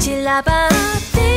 ちらばって